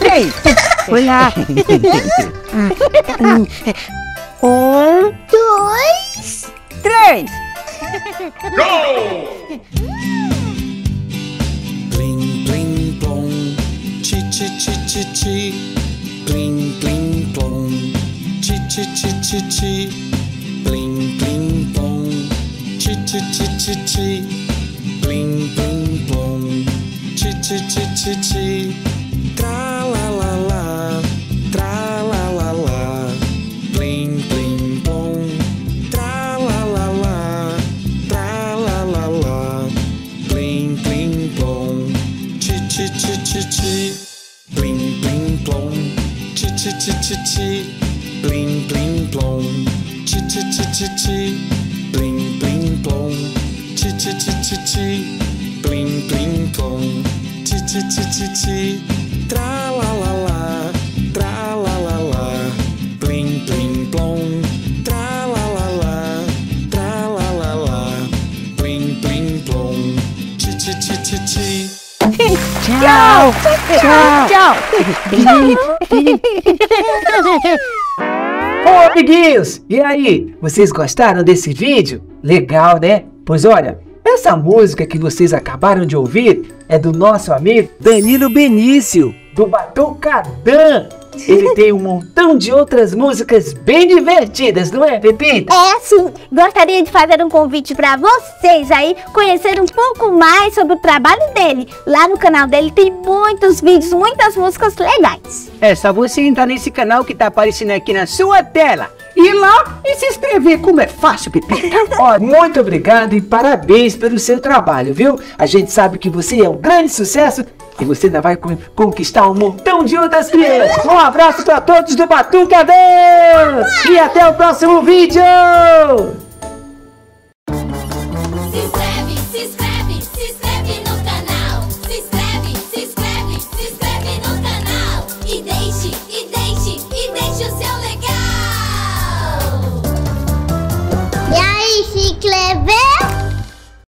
Vem. Olha. Um, Dois. três. Plim, plim, plom. Chi, chi, chi, chi, chi. Plim, plim, plom. Chi, chi, chi, chi, chi. Plim, plim, plom. Chi, chi, chi, chi, chi. Plim, plim. Chi, chi, chi, chi. Tra la la la. Tra la la la. Plim, plim, plom. Tra la la la. Tra la la la. Plim, plim, plom. Chi, chi, chi, chi, chi. Plim, plim, plom. Chi, chi, chi, chi, chi. Plim, plim, plom. Chi, chi, chi, chi, chi. Plim, plim, plom. Chi, chi, chi, chi, chi. Chi, chi, chi, chi. Tra la la la. Tra la la la. Plim, plim, plom. Tra la la la. Tra la la la. Plim, plim, plom. Chi, chi, chi, chi, chi. Tchau. Tchau. Tchau. Ô, amiguinhos! E aí, vocês gostaram desse vídeo? Legal, né? Pois olha, essa música que vocês acabaram de ouvir é do nosso amigo Danilo Benício, do Batucadã. Ele tem um montão de outras músicas bem divertidas, não é, Pepita? É sim, gostaria de fazer um convite para vocês aí conhecer um pouco mais sobre o trabalho dele. Lá no canal dele tem muitos vídeos, muitas músicas legais. É só você entrar nesse canal que tá aparecendo aqui na sua tela. Ir lá e se inscrever, como é fácil, Pepita. Ó, muito obrigado e parabéns pelo seu trabalho, viu? A gente sabe que você é um grande sucesso e você ainda vai con- conquistar um montão de outras crianças. Um abraço para todos do Batucadão e até o próximo vídeo! Bye,